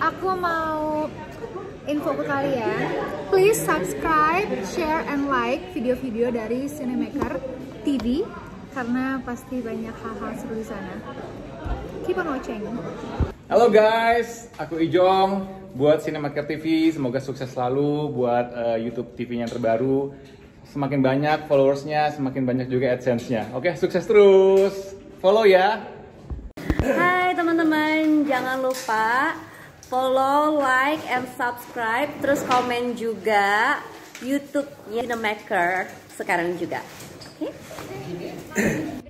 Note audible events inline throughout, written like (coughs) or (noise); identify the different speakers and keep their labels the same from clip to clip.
Speaker 1: aku mau info ke kalian. Please subscribe, share, and like video-video dari Cinemaker TV karena pasti banyak hal-hal seru di sana. Keep on watching.
Speaker 2: Halo guys, aku Ijong buat Cinemaker TV. Semoga sukses selalu buat uh, YouTube TV-nya terbaru. Semakin banyak followersnya, semakin banyak juga AdSense-nya. Oke, sukses terus. Follow ya.
Speaker 3: Hai teman-teman, jangan lupa follow, like, and subscribe. Terus komen juga YouTube-nya Cinemaker sekarang juga. Oke?
Speaker 1: Berikutnya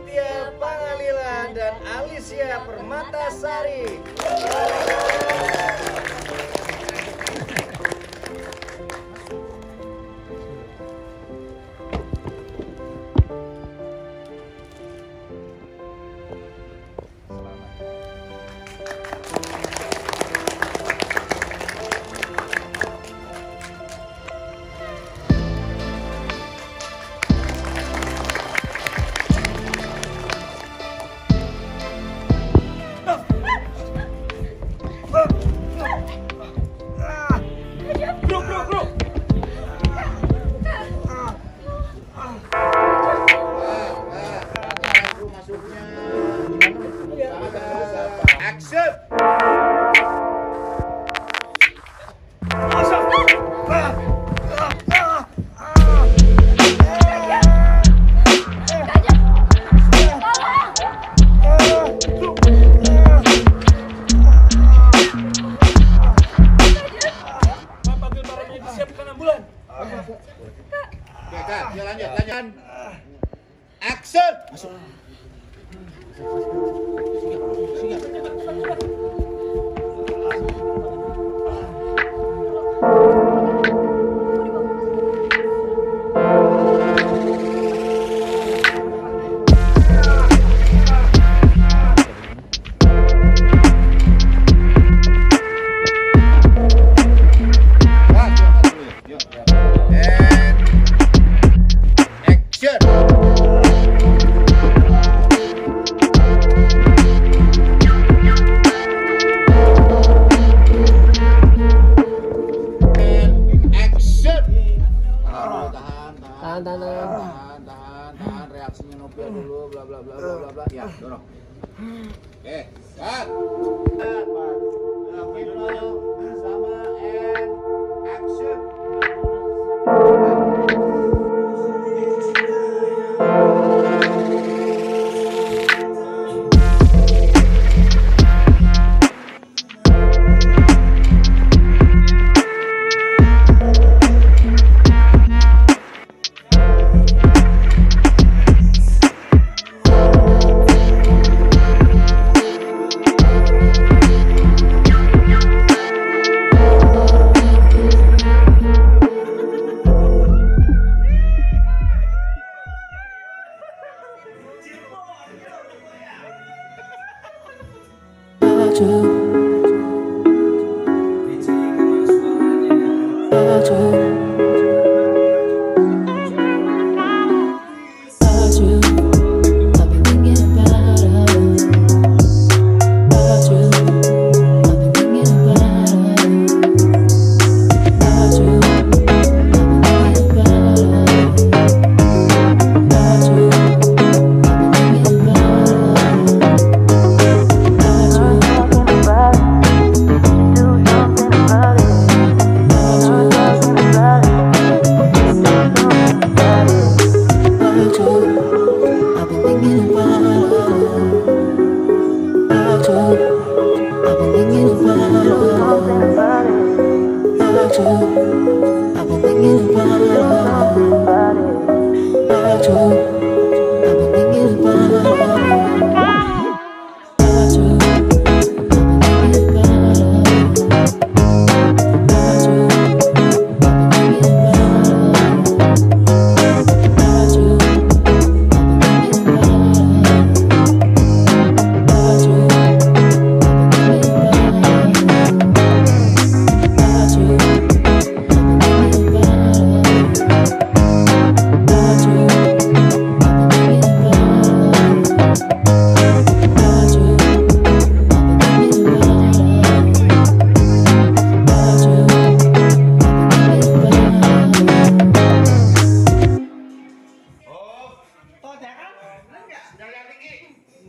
Speaker 4: Raditya Pangalila dan Alicia Permatasari.
Speaker 5: Tahan, tahan, tahan, tahan, tahan, reaksinya Nopia dulu, bla bla bla bla bla. Ya, dorong. Oke, cut. Sama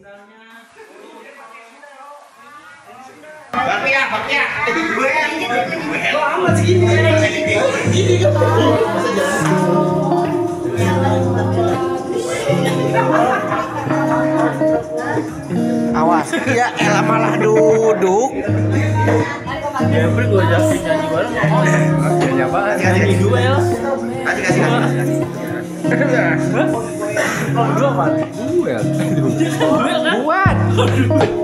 Speaker 5: Ya, Awas,
Speaker 6: ya elah malah duduk.
Speaker 4: Ya, gue Duel kan?
Speaker 7: Buat.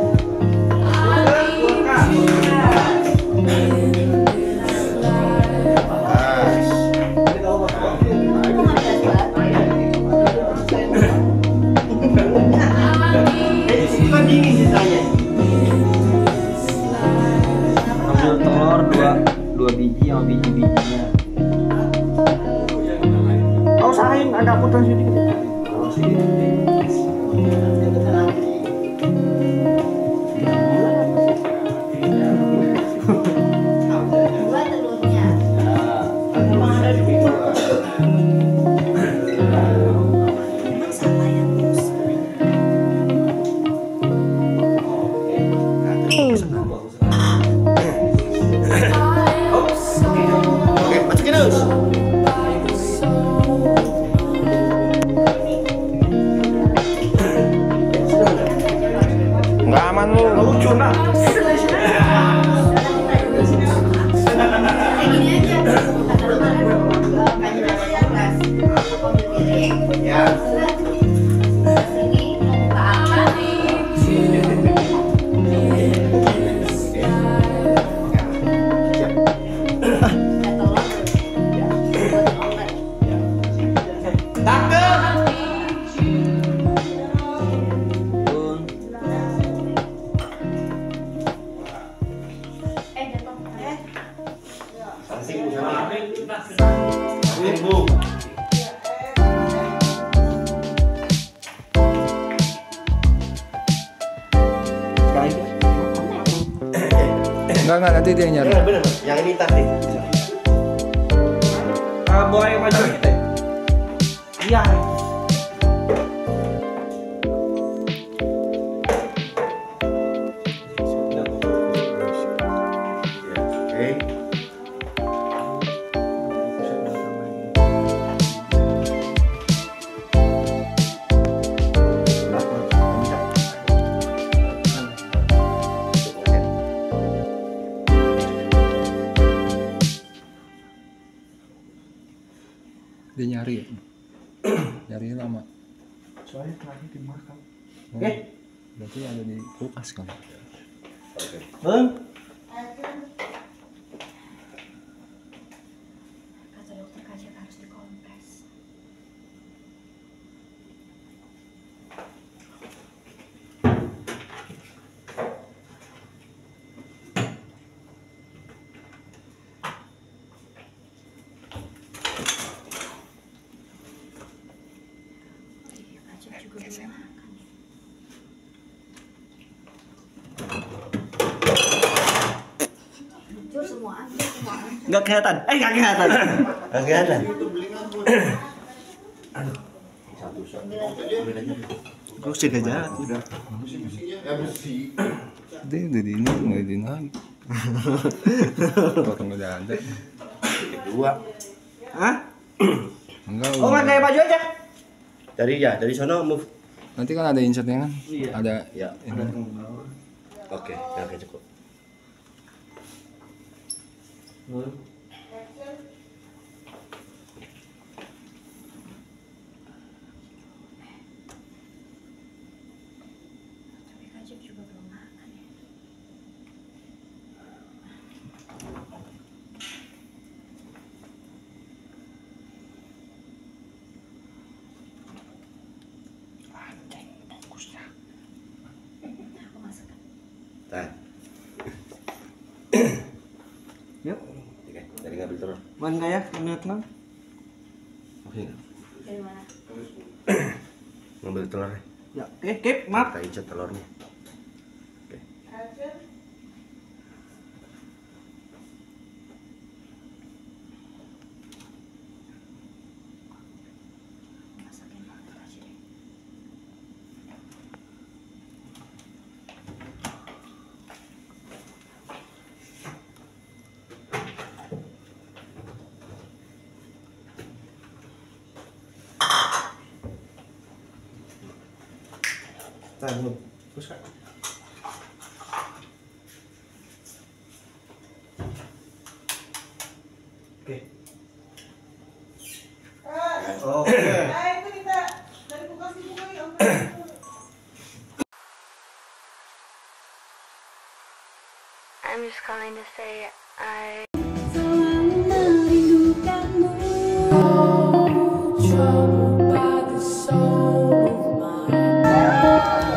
Speaker 6: alavanca Enggak kelihatan. Eh, enggak kelihatan. Enggak kelihatan. Kau sih gak jalan udah.
Speaker 7: Dia udah di ini nggak di lagi. Orang udah ada.
Speaker 6: Dua. Hah?
Speaker 7: Enggak.
Speaker 6: Oh, nggak kayak baju aja. Dari ya, dari sana move.
Speaker 7: Nanti kan ada insertnya kan? Ada
Speaker 6: Ya. Oke, oke cukup. 嗯。
Speaker 4: Mana ya? Menurut?
Speaker 6: Oke.
Speaker 1: Dari mana? (coughs)
Speaker 6: Ngambil telur.
Speaker 4: Ya, oke, keep, maaf.
Speaker 6: Kita injek telurnya. Tahan, move. Terus, Kak.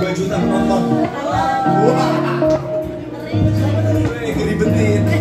Speaker 8: 2 juta penonton. Wah. Wow. Ribet betin.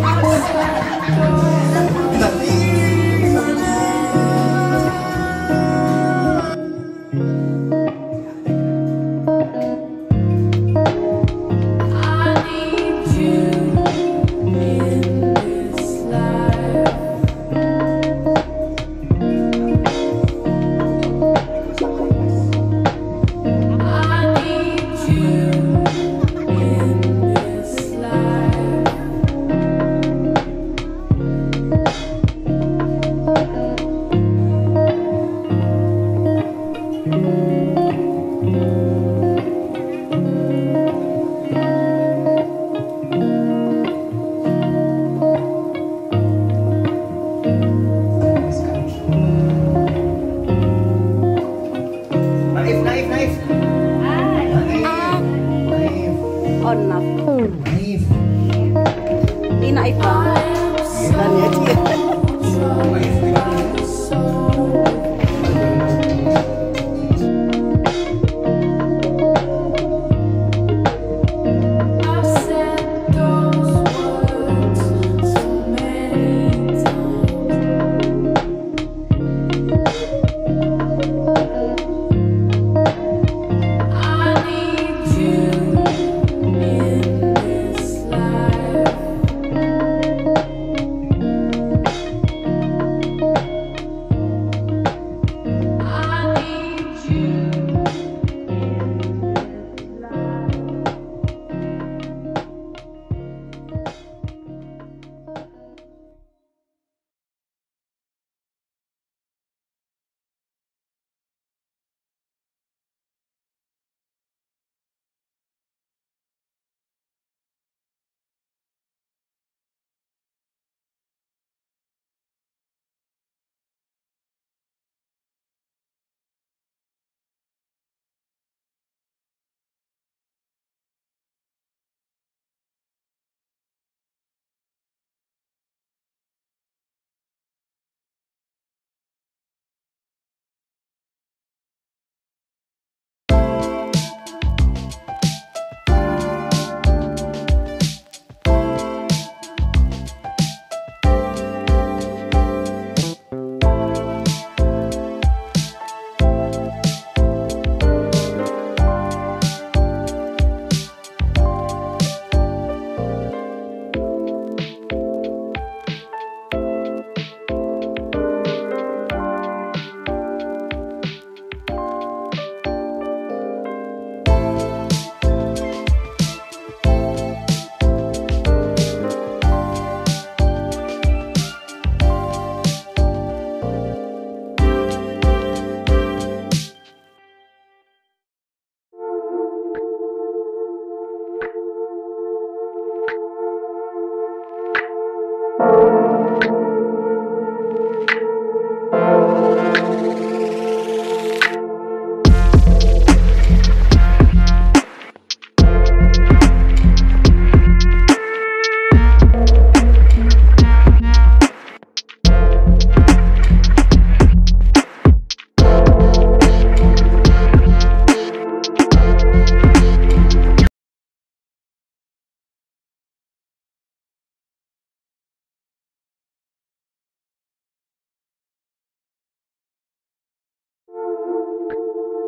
Speaker 8: あ!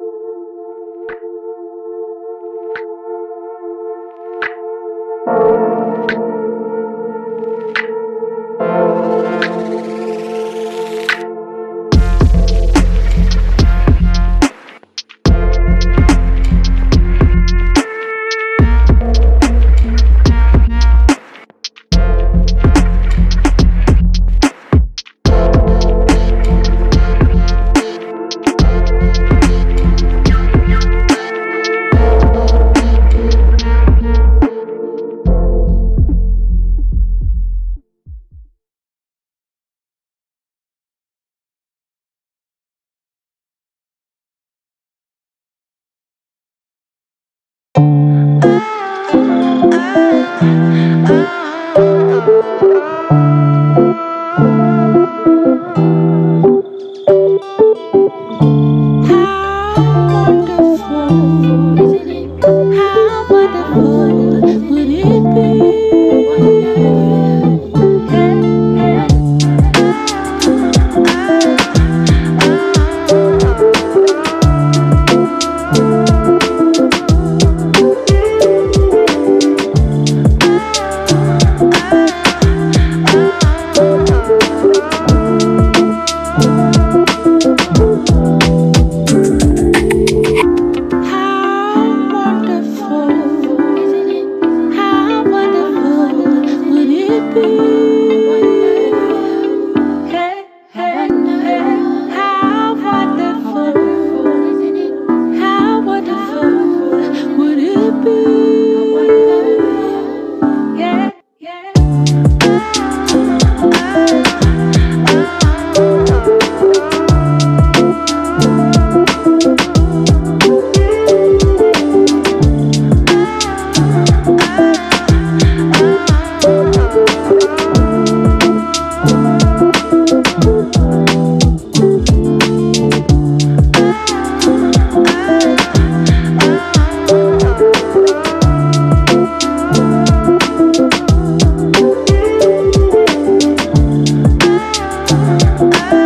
Speaker 8: I